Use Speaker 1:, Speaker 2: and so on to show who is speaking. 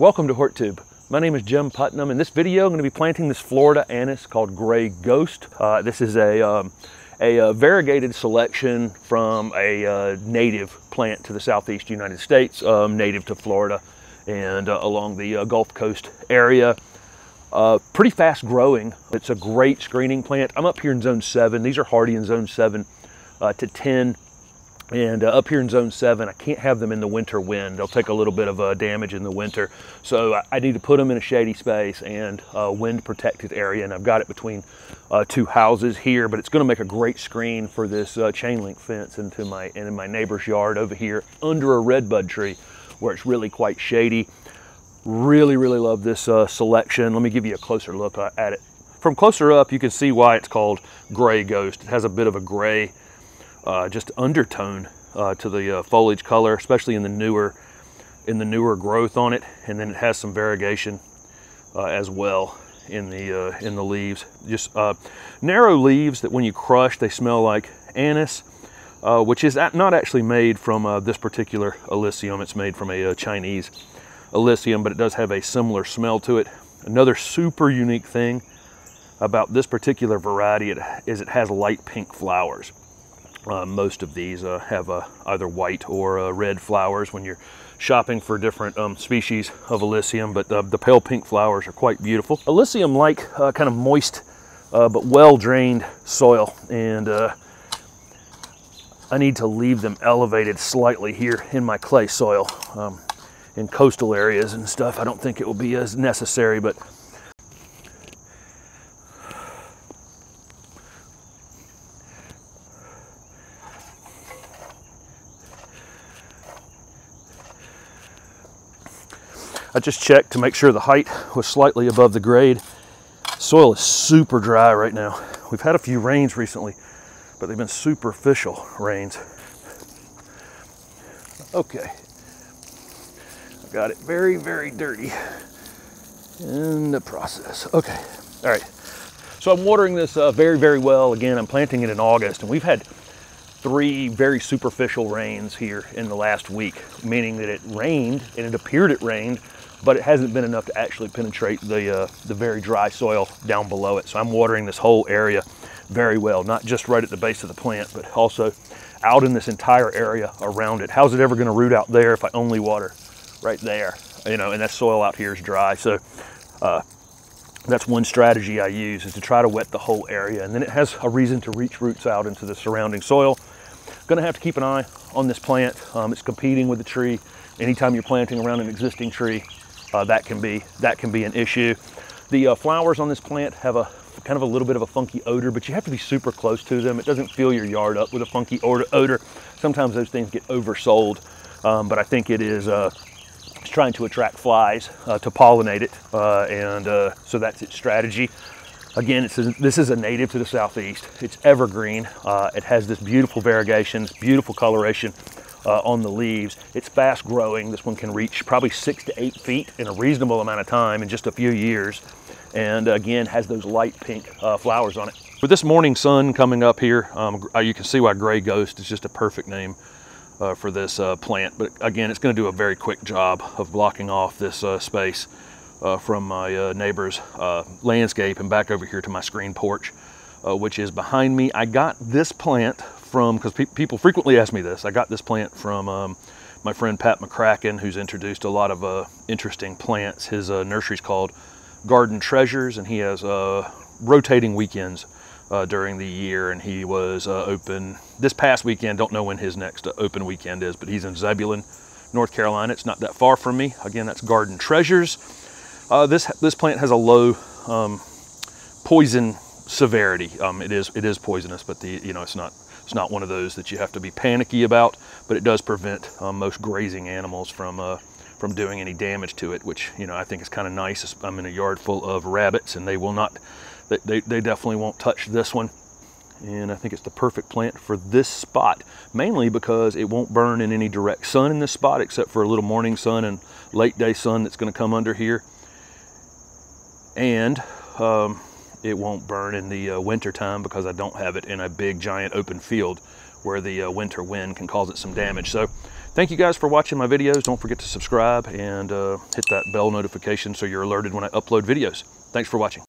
Speaker 1: Welcome to HortTube. My name is Jim Putnam. In this video, I'm going to be planting this Florida anise called Gray Ghost. Uh, this is a, um, a, uh, variegated selection from a uh, native plant to the southeast United States, um, native to Florida and uh, along the uh, Gulf Coast area. Uh, pretty fast growing. It's a great screening plant. I'm up here in zone seven. These are hardy in zone seven to 10 and uh, up here in zone seven, I can't have them in the winter wind. They'll take a little bit of uh, damage in the winter. So I, I, need to put them in a shady space and uh, wind protected area. And I've got it between uh, two houses here, but it's gonna make a great screen for this uh, chain link fence into my, in my neighbor's yard over here under a redbud tree where it's really quite shady. Really, really love this uh, selection. Let me give you a closer look at it. From closer up, you can see why it's called Gray Ghost. It has a bit of a gray uh, just undertone uh, to the uh, foliage color, especially in the newer in the newer growth on it, and then it has some variegation uh, as well in the uh, in the leaves. Just narrow leaves that when you crush, they smell like anise, which is not actually made from this particular Illicium. It's made from a Chinese Illicium, but it does have a similar smell to it. Another super unique thing about this particular variety is it has light pink flowers. Uh, most of these uh, have uh, either white or uh, red flowers when you're shopping for different um, species of Illicium, but uh, the pale pink flowers are quite beautiful. Illicium like kind of moist but well-drained soil, and I need to leave them elevated slightly here in my clay soil. Um, in coastal areas and stuff, I don't think it will be as necessary, but I just checked to make sure the height was slightly above the grade. Soil is super dry right now. We've had a few rains recently, but they've been superficial rains. Okay. I got it very, very dirty in the process. Okay. All right. So I'm watering this uh, very, very well. Again, I'm planting it in August, and we've had three very superficial rains here in the last week, meaning that it rained and it appeared it rained, but it hasn't been enough to actually penetrate the, uh, the very dry soil down below it. So I'm watering this whole area very well, not just right at the base of the plant, but also out in this entire area around it. How's it ever gonna root out there if I only water right there? You know, and that soil out here is dry. So uh, that's one strategy I use is to try to wet the whole area. And then it has a reason to reach roots out into the surrounding soil. Gonna have to keep an eye on this plant. Um, it's competing with the tree. Anytime you're planting around an existing tree, uh, that can be that can be an issue. The uh, flowers on this plant have a kind of a little bit of a funky odor, but you have to be super close to them. It doesn't fill your yard up with a funky odor. Sometimes those things get oversold, um, but I think it is uh, it's trying to attract flies uh, to pollinate it, uh, and uh, so that's its strategy. Again, a, this is a native to the southeast. It's evergreen. it has this beautiful variegation, beautiful coloration uh, on the leaves. It's fast growing. This one can reach probably six to eight feet in a reasonable amount of time in just a few years. And again, has those light pink uh, flowers on it. With this morning sun coming up here, um, uh, you can see why Gray Ghost is just a perfect name uh, for this uh, plant. But again, it's gonna do a very quick job of blocking off this uh, space from my neighbor's landscape and back over here to my screen porch. Uh, which is behind me. I got this plant from, because pe people frequently ask me this, I got this plant from um, my friend Pat McCracken, who's introduced a lot of uh, interesting plants. His uh, nursery's called Garden Treasures, and he has uh, rotating weekends uh, during the year, and he was uh, open this past weekend. Don't know when his next uh, open weekend is, but he's in Zebulon, North Carolina. It's not that far from me. Again, that's Garden Treasures. this this plant has a low um, poison severity. Um, it is it is poisonous, but the you know it's not it's not one of those that you have to be panicky about, but it does prevent um, most grazing animals from uh, from doing any damage to it, which you know I think is kind of nice. I'm in a yard full of rabbits, and they will not, they, they definitely won't touch this one. And I think it's the perfect plant for this spot, mainly because it won't burn in any direct sun in this spot, except for a little morning sun and late day sun that's going to come under here. And um, it won't burn in the uh, winter time because I don't have it in a big giant open field where the uh, winter wind can cause it some damage. So Thank you guys for watching my videos. Don't forget to subscribe and uh, hit that bell notification so you're alerted when I upload videos. Thanks for watching.